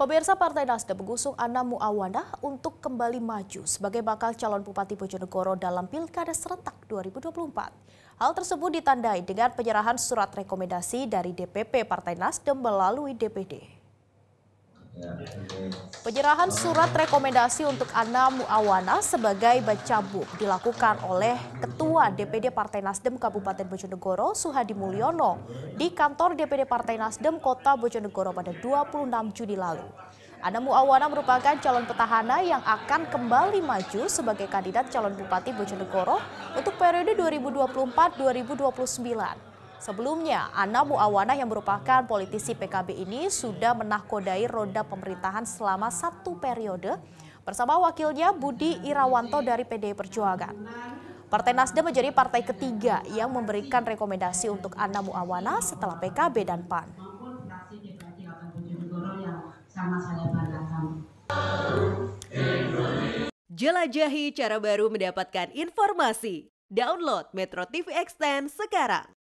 Pemirsa Partai Nasdem mengusung Ana Muawana untuk kembali maju sebagai bakal calon Bupati Bojonegoro dalam Pilkada serentak 2024. Hal tersebut ditandai dengan penyerahan surat rekomendasi dari DPP Partai Nasdem melalui DPD. Penyerahan surat rekomendasi untuk Ana Muawana sebagai bacabuk dilakukan oleh Ketua DPD Partai Nasdem Kabupaten Bojonegoro Suhadi Mulyono di kantor DPD Partai Nasdem Kota Bojonegoro pada 26 Juni lalu. Ana Muawana merupakan calon petahana yang akan kembali maju sebagai kandidat calon Bupati Bojonegoro untuk periode 2024-2029. Sebelumnya, Ana Muawana yang merupakan politisi PKB ini sudah menahkodai roda pemerintahan selama satu periode bersama wakilnya Budi Irawanto dari PDI Perjuangan. Partai Nasdem menjadi partai ketiga yang memberikan rekomendasi untuk Ana Muawana setelah PKB dan PAN. Jelajahi cara baru mendapatkan informasi. Download Metro TV Extend sekarang.